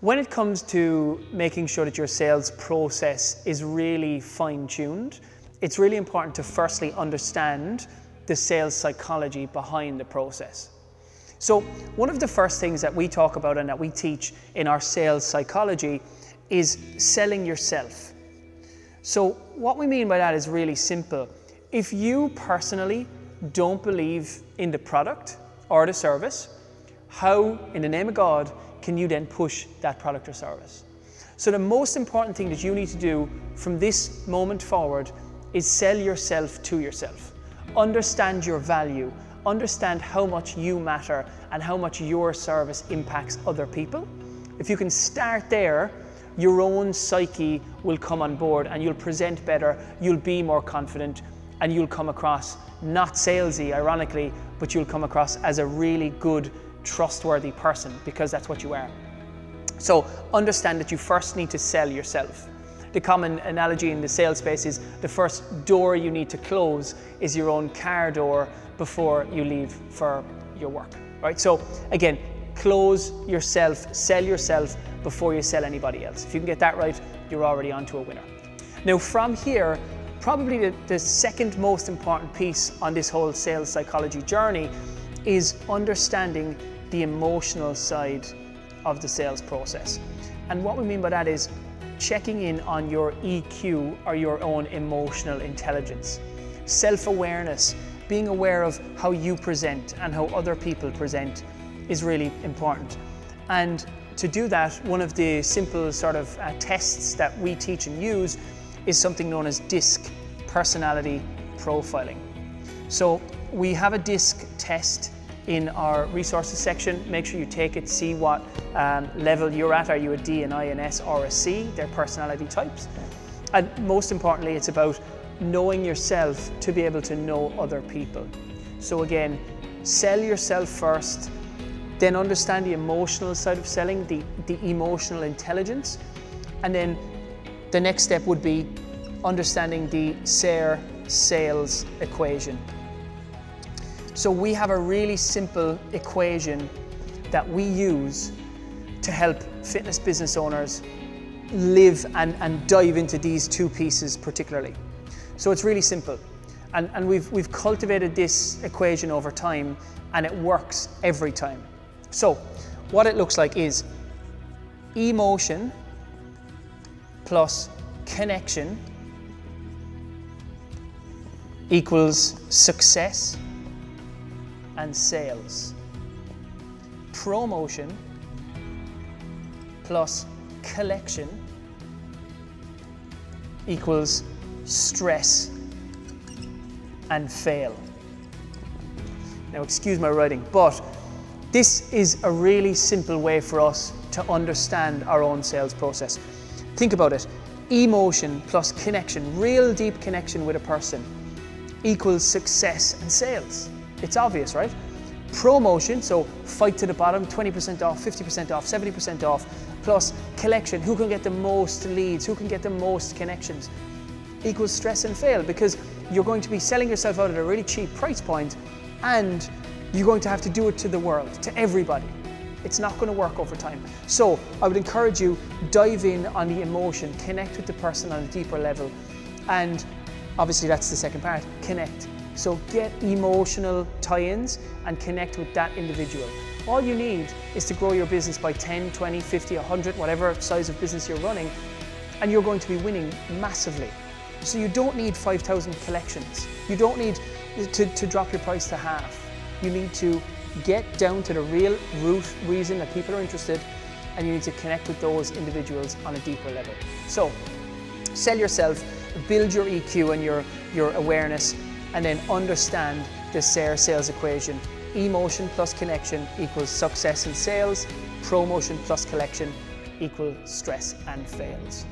When it comes to making sure that your sales process is really fine tuned, it's really important to firstly understand the sales psychology behind the process. So, one of the first things that we talk about and that we teach in our sales psychology is selling yourself. So, what we mean by that is really simple. If you personally don't believe in the product or the service, how, in the name of God, can you then push that product or service? So, the most important thing that you need to do from this moment forward is sell yourself to yourself. Understand your value, understand how much you matter and how much your service impacts other people. If you can start there, your own psyche will come on board and you'll present better, you'll be more confident, and you'll come across not salesy, ironically, but you'll come across as a really good trustworthy person because that's what you are. So understand that you first need to sell yourself. The common analogy in the sales space is the first door you need to close is your own car door before you leave for your work, right? So again, close yourself, sell yourself before you sell anybody else. If you can get that right, you're already onto a winner. Now from here, probably the, the second most important piece on this whole sales psychology journey is understanding the emotional side of the sales process. And what we mean by that is checking in on your EQ or your own emotional intelligence, self awareness, being aware of how you present and how other people present is really important. And to do that, one of the simple sort of uh, tests that we teach and use is something known as DISC personality profiling. So we have a DISC test in our resources section. Make sure you take it, see what um, level you're at. Are you a D, an I, an S, or a C? Their personality types. And most importantly, it's about knowing yourself to be able to know other people. So again, sell yourself first, then understand the emotional side of selling, the, the emotional intelligence, and then the next step would be understanding the SARE sales equation. So we have a really simple equation that we use to help fitness business owners live and, and dive into these two pieces particularly. So it's really simple. And, and we've, we've cultivated this equation over time and it works every time. So what it looks like is emotion plus connection equals success and sales. Promotion plus collection equals stress and fail. Now, excuse my writing, but this is a really simple way for us to understand our own sales process. Think about it emotion plus connection, real deep connection with a person, equals success and sales. It's obvious, right? Promotion, so fight to the bottom, 20% off, 50% off, 70% off, plus collection, who can get the most leads, who can get the most connections, equals stress and fail because you're going to be selling yourself out at a really cheap price point and you're going to have to do it to the world, to everybody. It's not going to work over time. So I would encourage you, dive in on the emotion, connect with the person on a deeper level, and obviously that's the second part, connect. So get emotional tie-ins and connect with that individual. All you need is to grow your business by 10, 20, 50, 100, whatever size of business you're running, and you're going to be winning massively. So you don't need 5,000 collections. You don't need to, to drop your price to half. You need to get down to the real root reason that people are interested and you need to connect with those individuals on a deeper level. So sell yourself, build your EQ and your, your awareness and then understand the SARE sales equation. Emotion plus connection equals success in sales, promotion plus collection equals stress and fails.